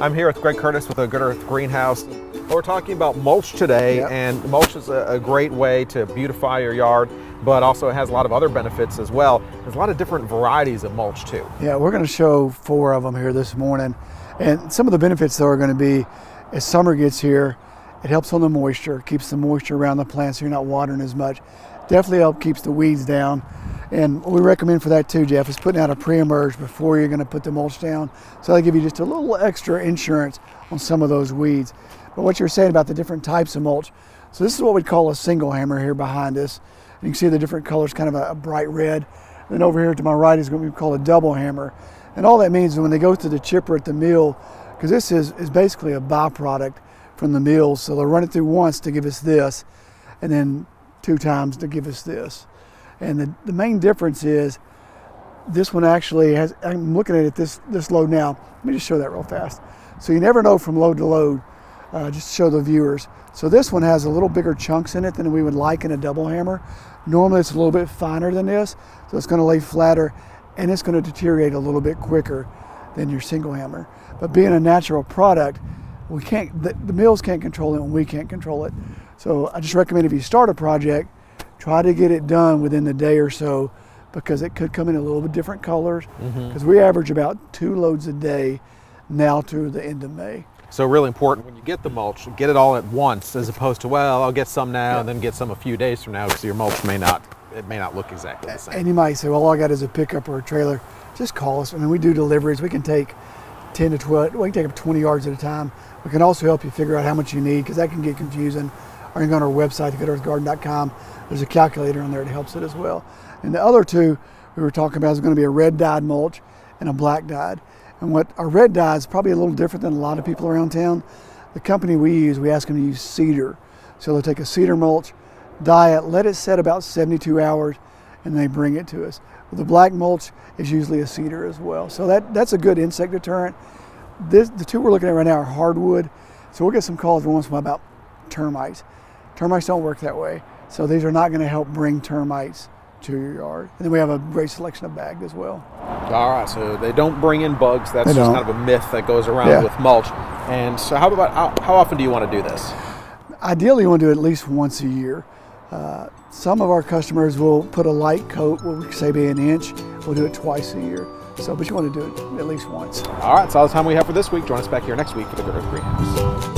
I'm here with Greg Curtis with the Good Earth Greenhouse. We're talking about mulch today, Yep. and mulch is a, a great way to beautify your yard, but also it has a lot of other benefits as well. There's a lot of different varieties of mulch too. Yeah, we're going to show four of them here this morning. And some of the benefits though are going to be as summer gets here, it helps on the moisture, keeps the moisture around the plant so you're not watering as much. Definitely help keeps the weeds down. And what we recommend for that too, Jeff, is putting out a pre-emerge before you're going to put the mulch down. So that'll give you just a little extra insurance on some of those weeds. But what you're saying about the different types of mulch, so this is what we'd call a single hammer here behind us. You can see the different colors, kind of a, bright red. Then over here to my right is what we call a double hammer. And all that means is when they go to the chipper at the mill, because this is, is basically a byproduct from the mills, so they'll run it through once to give us this, and then two times to give us this. And the, the main difference is this one actually has, I'm looking at it this, this load now. Let me just show that real fast. So you never know from load to load, uh, just to show the viewers. So this one has a little bigger chunks in it than we would like in a double hammer. Normally it's a little bit finer than this, so it's gonna lay flatter and it's gonna deteriorate a little bit quicker than your single hammer. But being a natural product, we can't, the, the mills can't control it and we can't control it. So I just recommend if you start a project, try to get it done within the day or so because it could come in a little bit different colors mm-hmm. because we average about two loads a day now to the end of May. So really important when you get the mulch, get it all at once as opposed to, well, I'll get some now and then get some a few days from now because your mulch may not, it may not look exactly the same. And you might say, well, all I got is a pickup or a trailer. Just call us. I mean, we do deliveries. We can take 10 to 12, we can take up 20 yards at a time. We can also help you figure out how much you need because that can get confusing. Or you can go on our website, thegoodearthgarden.com. There's a calculator on there that helps it as well. And the other two we were talking about is going to be a red dyed mulch and a black dyed. And what our red dye is probably a little different than a lot of people around town. The company we use, we ask them to use cedar. So they'll take a cedar mulch, dye it, let it set about 72 hours, and they bring it to us. The black mulch is usually a cedar as well. So that, that's a good insect deterrent. This, the two we're looking at right now are hardwood. So we'll get some calls once in a while about termites. Termites don't work that way. So these are not going to help bring termites to your yard. And then we have a great selection of bagged as well. All right, so they don't bring in bugs. That's just kind of a myth that goes around Yeah. with mulch. And so how about, how, how often do you want to do this? Ideally, you want to do it at least once a year. Uh, some of our customers will put a light coat, what we say be an inch. We'll do it twice a year. So, but you want to do it at least once. All right, that's all the time we have for this week. Join us back here next week for the Good Earth Greenhouse.